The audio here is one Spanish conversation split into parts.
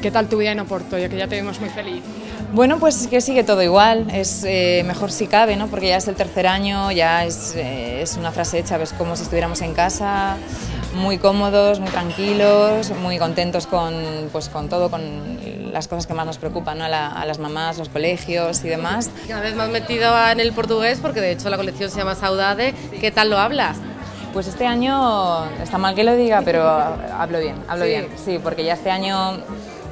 ¿Qué tal tu vida en Oporto, ya que ya te vemos muy feliz? Bueno, pues que sigue todo igual, es eh, mejor si cabe, ¿no? porque ya es el tercer año, ya es, eh, es una frase hecha, ves como si estuviéramos en casa, muy cómodos, muy tranquilos, muy contentos con, pues, con todo, con las cosas que más nos preocupan, ¿no? a, la, a, las mamás, los colegios y demás. Cada vez más metido en el portugués, porque de hecho la colección se llama Saudade, ¿qué tal lo hablas? Pues este año, está mal que lo diga, pero hablo bien, hablo sí. bien, sí, porque ya este año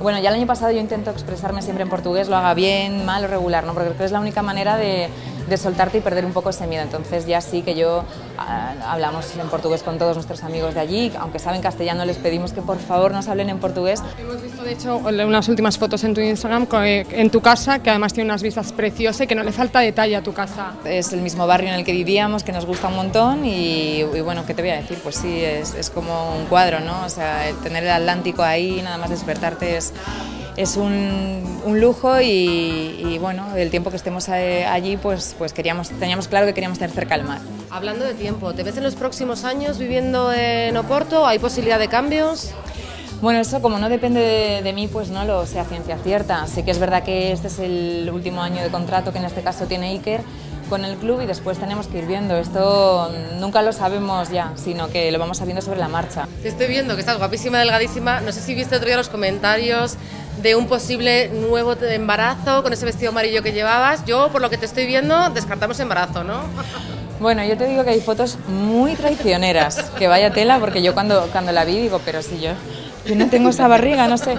bueno, ya el año pasado yo intento expresarme siempre en portugués, lo haga bien, mal o regular, ¿no? porque creo que es la única manera de, de soltarte y perder un poco ese miedo. Entonces ya sí que yo ah, hablamos en portugués con todos nuestros amigos de allí, aunque saben castellano les pedimos que por favor nos hablen en portugués. Hemos visto de hecho unas últimas fotos en tu Instagram en tu casa, que además tiene unas vistas preciosas y que no le falta detalle a tu casa. Es el mismo barrio en el que vivíamos, que nos gusta un montón y, y bueno, ¿qué te voy a decir? Pues sí, es, es como un cuadro, ¿no? O sea, el tener el Atlántico ahí, nada más despertarte es es un, un lujo y, y, bueno, el tiempo que estemos allí pues, pues queríamos, teníamos claro que queríamos tener cerca el mar. Hablando de tiempo, ¿te ves en los próximos años viviendo en Oporto? ¿Hay posibilidad de cambios? Bueno, eso como no depende de, de, mí, pues no lo sé a ciencia cierta. Sí que es verdad que este es el último año de contrato que en este caso tiene Iker con el club y después tenemos que ir viendo. Esto nunca lo sabemos ya, sino que lo vamos sabiendo sobre la marcha. Te estoy viendo que estás guapísima, delgadísima. No sé si viste otro día los comentarios de un posible nuevo embarazo con ese vestido amarillo que llevabas. Yo, por lo que te estoy viendo, descartamos embarazo, ¿no? Bueno, yo te digo que hay fotos muy traicioneras, que vaya tela, porque yo cuando, cuando la vi digo, pero si yo, yo no tengo esa barriga, no sé.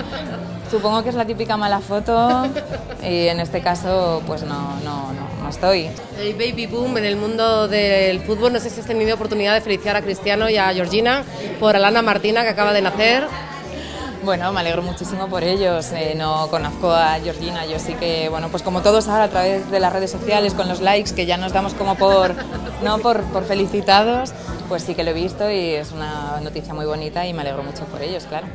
Supongo que es la típica mala foto y en este caso pues no, no, no, no estoy. El baby boom en el mundo del fútbol, no sé si has tenido oportunidad de felicitar a Cristiano y a Georgina por Alana Martina que acaba de nacer. Bueno, me alegro muchísimo por ellos. Eh, no conozco a Georgina, yo sí que, bueno, pues como todos ahora a través de las redes sociales, con los likes, que ya nos damos como por, ¿no? por, por felicitados, pues sí que lo he visto y es una noticia muy bonita y me alegro mucho por ellos, claro.